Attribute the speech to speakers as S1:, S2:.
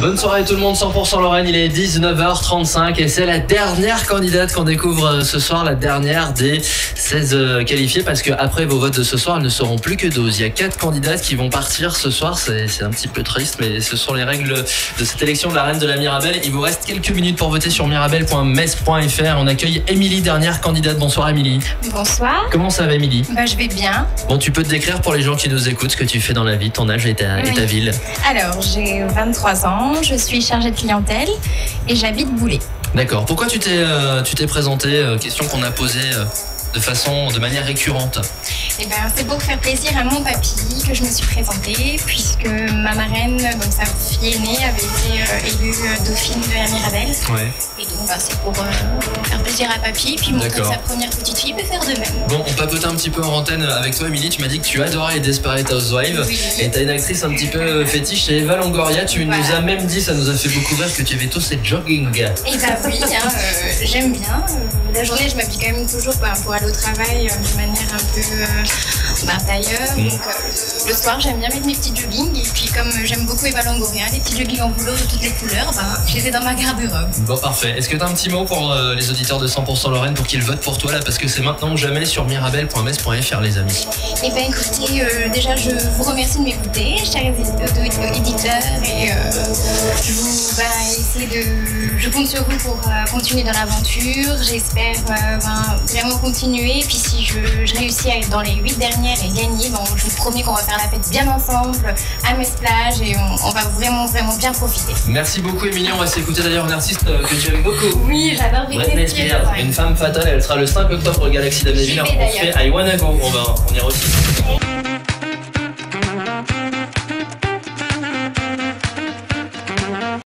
S1: Bonne soirée tout le monde, 100% Lorraine, il est 19h35 et c'est la dernière candidate qu'on découvre euh, ce soir, la dernière des 16 euh, qualifiées parce que après vos votes de ce soir, elles ne seront plus que 12. Il y a 4 candidates qui vont partir ce soir, c'est un petit peu triste mais ce sont les règles de cette élection de la reine de la Mirabelle. Il vous reste quelques minutes pour voter sur mirabelle.mes.fr. On accueille Émilie, dernière candidate. Bonsoir Émilie.
S2: Bonsoir.
S1: Comment ça va Émilie?
S2: Bah, je vais bien.
S1: Bon, tu peux te décrire pour les gens qui nous écoutent ce que tu fais dans la vie, ton âge et ta, et ta
S2: Oui.
S1: ville.
S2: Alors, j'ai 23 ans, je suis chargée de clientèle et j'habite Boulet.
S1: D'accord. Pourquoi tu t'es euh, présenté euh, Question qu'on a posée euh, de façon, de manière récurrente.
S2: Et ben, c'est pour faire plaisir à mon papy que je me suis présentée, puisque ma marraine, donc sa fille aînée, avait été euh, élue euh, dauphine de la Mirabelle.
S1: Ouais.
S2: Et donc, bah, c'est pour euh, faire plaisir à papy, puis montrer que sa première petite fille peut faire de même.
S1: Bon, on papotait un petit peu en antenne avec toi, Émilie. Tu m'as dit que tu adorais les Desperate Housewives.
S2: Oui.
S1: Et t'as une actrice un petit peu fétiche, c'est Eva Longoria. Tu nous as même dit, ça nous a fait beaucoup rire, que tu avais tous ces jogging.
S2: Et bah oui, hein, euh, j'aime bien. La journée, je m'habille quand même toujours bah, pour aller au travail euh, de manière un peu bah, tailleur.
S1: Mm.
S2: Donc euh, le soir, j'aime bien mettre mes petits joggings. Et puis comme j'aime beaucoup Eva Longoria, les petits joggings en velours de toutes les couleurs, bah, je les ai dans ma garde-robe.
S1: Bon, parfait. Est-ce que t'as un petit mot pour euh, les auditeurs de 100% Lorraine pour qu'ils votent pour toi là? Parce que c'est maintenant ou jamais sur mirabelle.mes.fr, les amis.
S2: Et ben écoutez, euh, déjà je vous remercie de m'écouter, chers éditeurs, et euh, je vous bah, essayer de, je compte sur vous pour continuer dans l'aventure. J'espère euh, ben, vraiment continuer. Puis si je, je réussis à être dans les 8 dernières et gagner, ben, je vous promets qu'on va faire la fête bien ensemble à Mesplage et on, on va vraiment vraiment bien profiter.
S1: Merci beaucoup, Émilie. On va s'écouter d'ailleurs une artiste euh, que tu aimes beaucoup.
S2: Oui, j'adore
S1: Britney Spears, une femme fatale, elle sera le 5 octobre au Galaxy d'Amnéville. On fait. I Wanna Go, on, va, on y retourne.